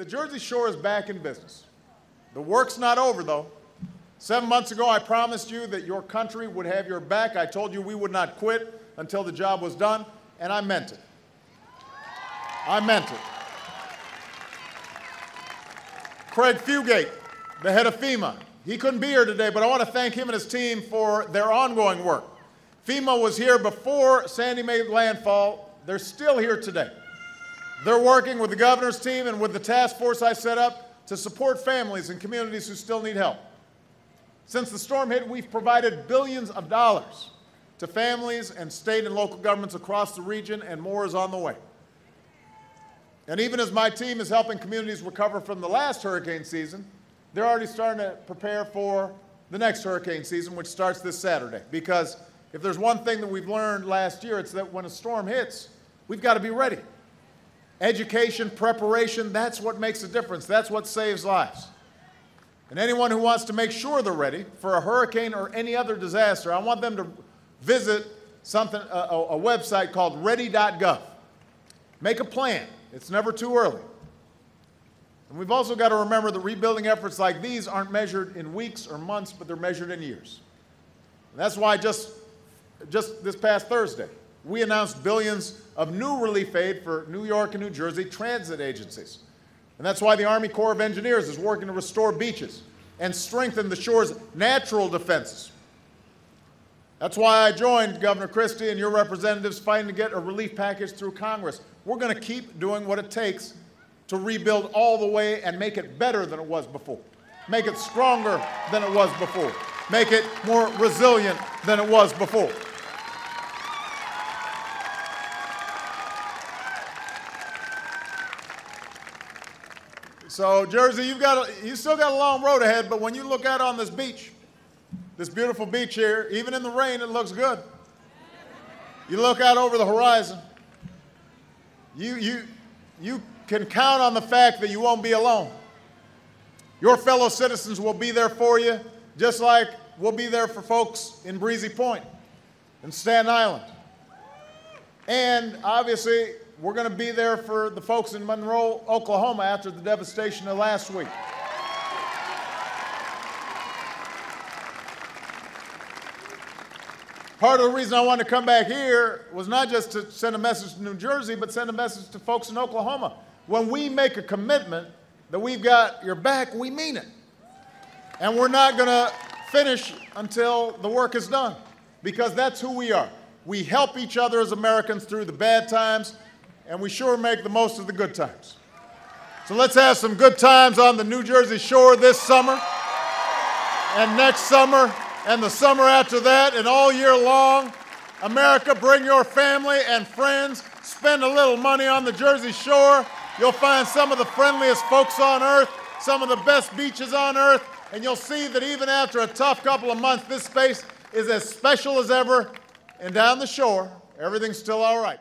the Jersey Shore is back in business. The work's not over, though. Seven months ago, I promised you that your country would have your back. I told you we would not quit until the job was done, and I meant it. I meant it. Craig Fugate, the head of FEMA, he couldn't be here today, but I want to thank him and his team for their ongoing work. FEMA was here before Sandy made landfall. They're still here today. They're working with the governor's team and with the task force I set up to support families and communities who still need help. Since the storm hit, we've provided billions of dollars to families and state and local governments across the region, and more is on the way. And even as my team is helping communities recover from the last hurricane season, they're already starting to prepare for the next hurricane season, which starts this Saturday. Because if there's one thing that we've learned last year, it's that when a storm hits, we've got to be ready. Education, preparation, that's what makes a difference. That's what saves lives. And anyone who wants to make sure they're ready for a hurricane or any other disaster, I want them to visit something, a, a website called ready.gov. Make a plan. It's never too early. And we've also got to remember that rebuilding efforts like these aren't measured in weeks or months, but they're measured in years. And that's why just, just this past Thursday, we announced billions of new relief aid for New York and New Jersey transit agencies. And that's why the Army Corps of Engineers is working to restore beaches and strengthen the shore's natural defenses. That's why I joined Governor Christie and your representatives fighting to get a relief package through Congress. We're going to keep doing what it takes to rebuild all the way and make it better than it was before, make it stronger than it was before, make it more resilient than it was before. So, Jersey, you've got a, you still got a long road ahead, but when you look out on this beach, this beautiful beach here, even in the rain, it looks good. You look out over the horizon, you, you, you can count on the fact that you won't be alone. Your fellow citizens will be there for you, just like we'll be there for folks in Breezy Point and Staten Island. And obviously, we're going to be there for the folks in Moore, Oklahoma after the devastation of last week. Part of the reason I wanted to come back here was not just to send a message to New Jersey, but send a message to folks in Oklahoma. When we make a commitment that we've got your back, we mean it. And we're not going to finish until the work is done because that's who we are. We help each other as Americans through the bad times, and we sure make the most of the good times. So let's have some good times on the New Jersey shore this summer and next summer and the summer after that and all year long. America, bring your family and friends. Spend a little money on the Jersey Shore. You'll find some of the friendliest folks on earth, some of the best beaches on earth, and you'll see that even after a tough couple of months, this space is as special as ever. And down the shore, everything's still all right.